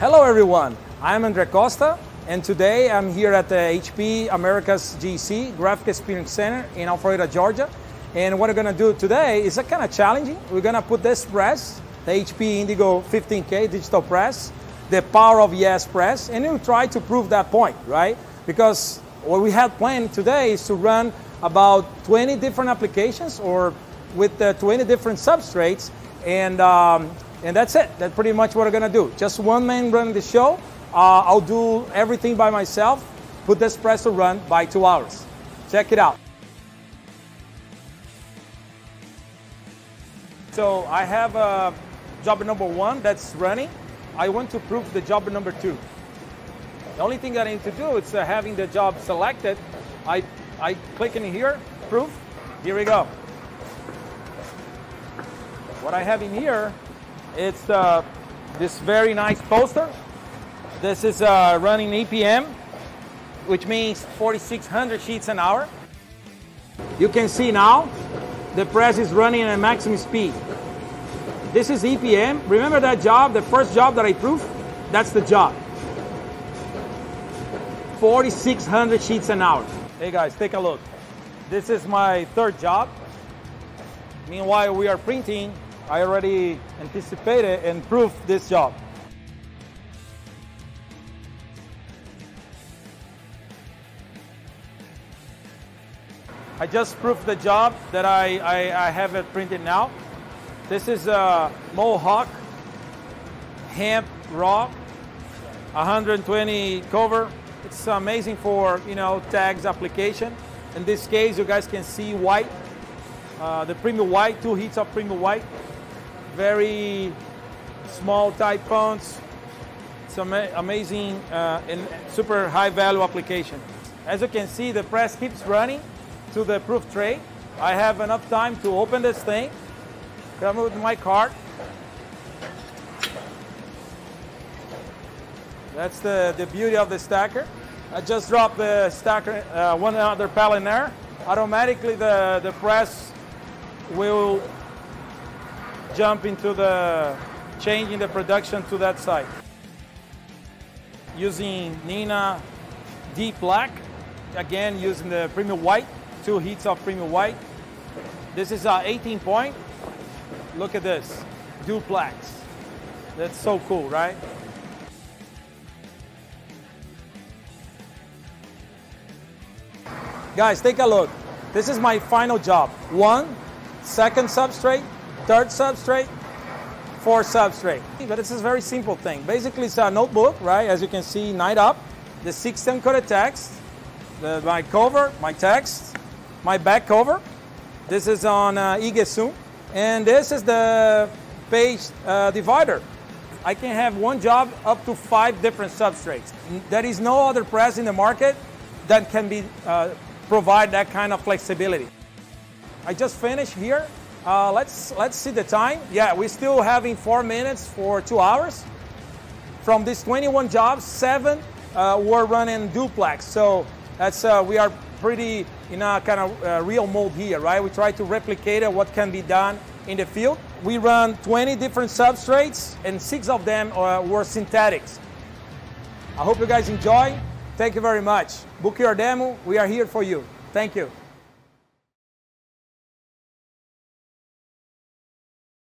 Hello everyone, I'm Andre Costa and today I'm here at the HP Americas GC Graphic Experience Center in Alpharetta, Georgia. And what we're gonna do today is a kind of challenging. We're gonna put this press, the HP Indigo 15K digital press, the power of yes press, and we'll try to prove that point, right? Because what we have planned today is to run about 20 different applications or with uh, 20 different substrates and um, and that's it. That's pretty much what I'm gonna do. Just one man running the show. Uh, I'll do everything by myself. Put this press to run by two hours. Check it out. So I have uh, job number one that's running. I want to prove the job number two. The only thing that I need to do is uh, having the job selected. I, I click in here, proof. Here we go. What I have in here it's uh, this very nice poster. This is uh, running EPM, which means 4,600 sheets an hour. You can see now the press is running at maximum speed. This is EPM. Remember that job, the first job that I proved? That's the job. 4,600 sheets an hour. Hey guys, take a look. This is my third job. Meanwhile, we are printing I already anticipated and proved this job. I just proved the job that I, I, I have it printed now. This is a Mohawk hemp raw, 120 cover. It's amazing for, you know, tags application. In this case, you guys can see white, uh, the premium white, two heats of premium white very small type fonts. It's ama amazing uh, and super high value application. As you can see, the press keeps running to the proof tray. I have enough time to open this thing, come with my card. That's the, the beauty of the stacker. I just dropped the stacker, uh, one other pallet in there. Automatically the, the press will jump into the changing the production to that side. Using Nina Deep Black, again using the premium white, two heats of premium white. This is a 18 point. Look at this, duplex. That's so cool, right? Guys, take a look. This is my final job. One, second substrate, third substrate, fourth substrate. But it's a very simple thing. Basically, it's a notebook, right? As you can see, night up, the 16 coded text, the, my cover, my text, my back cover. This is on uh. And this is the page uh, divider. I can have one job up to five different substrates. There is no other press in the market that can be uh, provide that kind of flexibility. I just finished here uh, let's, let's see the time. Yeah, we're still having four minutes for two hours. From these 21 jobs, seven uh, were running duplex. So that's, uh, we are pretty in a kind of uh, real mode here, right? We try to replicate what can be done in the field. We run 20 different substrates and six of them uh, were synthetics. I hope you guys enjoy. Thank you very much. Book your demo. We are here for you. Thank you.